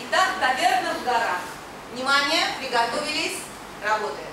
Итак, таверна в горах. Внимание, приготовились, работаем.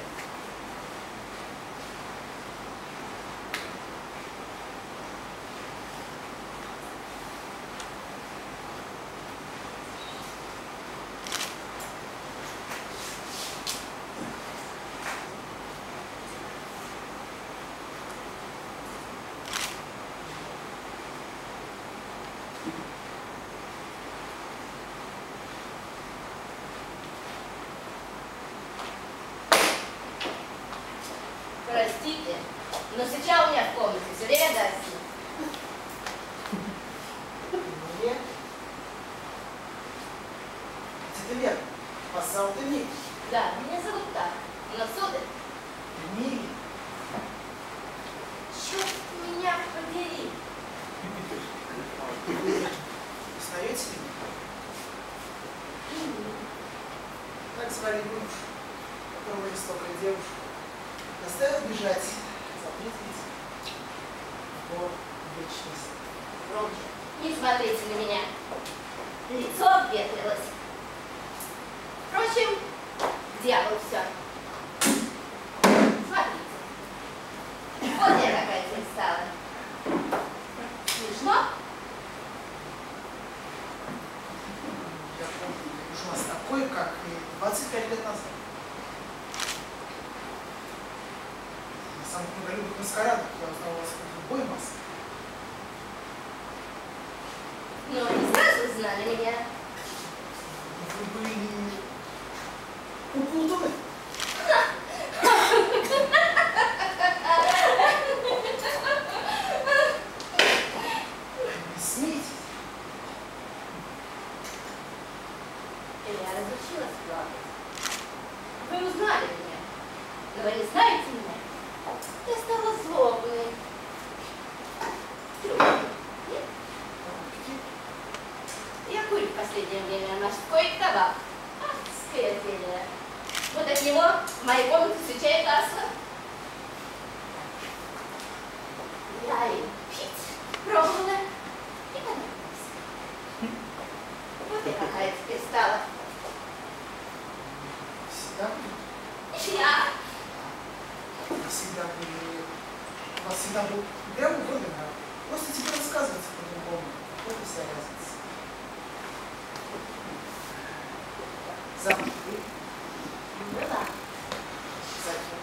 Простите, но сейчас у меня в комнате все время гаснет. Нет. Вера? Позвал ты Миг. Да, меня зовут так. Но сударь, Миг. черт меня подери. Узнаете меня? Так звали бывшую, которого жестокая девушка заставил бежать за притвить в вечность. Громче. Не смотрите на меня. Лицо обветрилось. Впрочем, к дьяволу все. Смотрите. Вот я какая теперь стала. Смешно? Я помню, я вижу вас такой, как и 25 лет назад. Самых многолюдных маскарадах я узнал вас в любой маске. Но не сразу узнали меня. Вы были смейтесь. Я разучилась плавать. Вы узнали меня, но вы не знаете меня. Я стала злобной. Я курю в последнее время морской табак. Адское дело. Вот от него в моей комнате встречает касса. Я и пить пробовала и понравилось. Вот я какая теперь стала. Всегда были. Я Всегда были. У вас всегда был прям удобен, а просто тебе рассказывается по-другому. Вот и вся разница. Замуж вы? была, Зачем?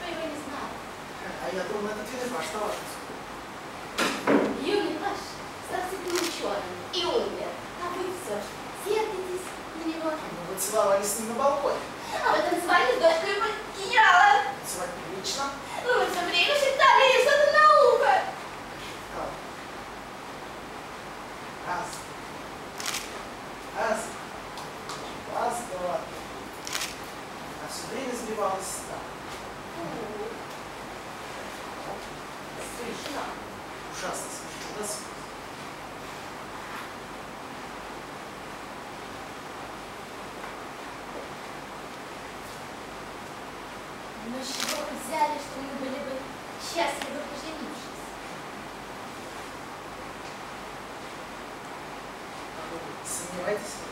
но его не знала. А я думал, это ты ваш товарищ. Юный ваш стал себе ученым и умер, а вы все сердитесь на него. Мы вы целовались с ним на балконе. А вы танцевали с дочкой генерала. Целовать прилично. Ну, вы все время шептали ей что-то на ухо. Раз. Раз. Раз, два. А все время сбивалась так. Смешно. Ужасно смешно, да, Но с чего взяли, что мы были бы счастливы поженившись? Сомневаетесь?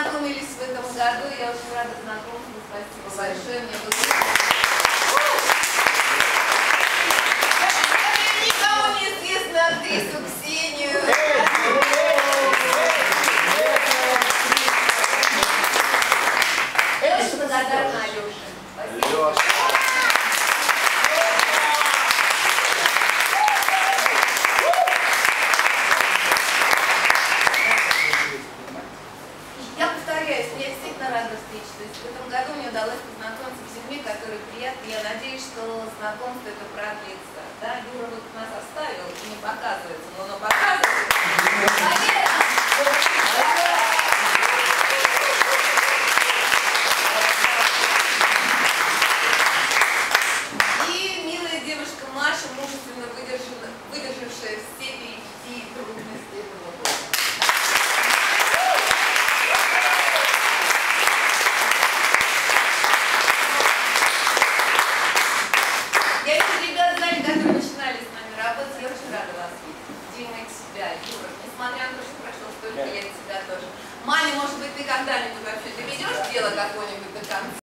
Познакомились в этом году, я очень рада знакомству. Спасибо большое. Мне было В этом году мне удалось познакомиться с людьми, которые приятны. Я надеюсь, что знакомство это продлится. Да, Юра вот нас оставил и не показывается, но оно показывается. Поверь! теряет уровень, несмотря на то, что прошло столько лет всегда тоже. Маме, может быть, ты когда-нибудь вообще доведешь дело какое-нибудь до конца?